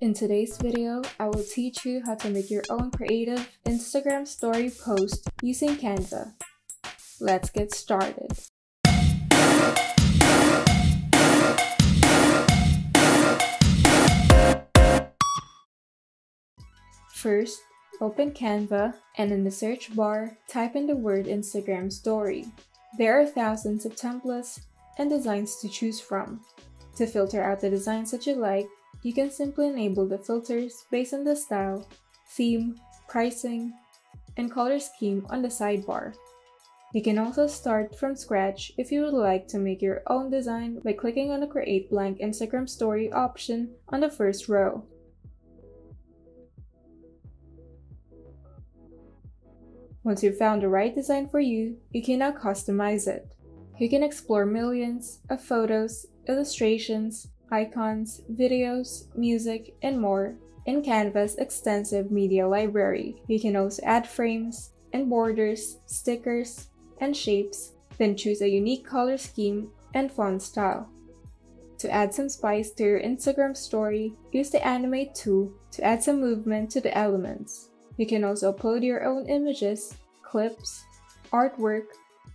In today's video, I will teach you how to make your own creative Instagram story post using Canva. Let's get started. First, open Canva and in the search bar, type in the word Instagram story. There are thousands of templates and designs to choose from. To filter out the designs that you like, you can simply enable the filters based on the style, theme, pricing, and color scheme on the sidebar. You can also start from scratch if you would like to make your own design by clicking on the Create Blank Instagram Story option on the first row. Once you've found the right design for you, you can now customize it. You can explore millions of photos, illustrations, icons, videos, music, and more in Canva's extensive media library. You can also add frames and borders, stickers, and shapes, then choose a unique color scheme and font style. To add some spice to your Instagram story, use the Animate tool to add some movement to the elements. You can also upload your own images, clips, artwork,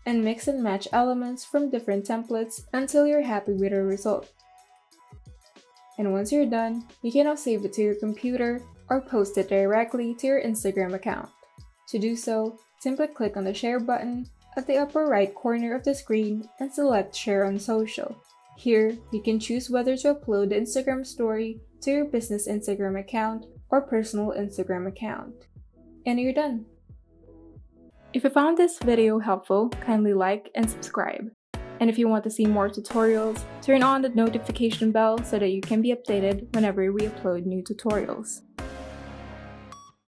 and mix and match elements from different templates until you're happy with the result. And once you're done, you can now save it to your computer or post it directly to your Instagram account. To do so, simply click on the share button at the upper right corner of the screen and select share on social. Here, you can choose whether to upload the Instagram story to your business Instagram account or personal Instagram account. And you're done. If you found this video helpful, kindly like and subscribe. And if you want to see more tutorials, turn on the notification bell so that you can be updated whenever we upload new tutorials.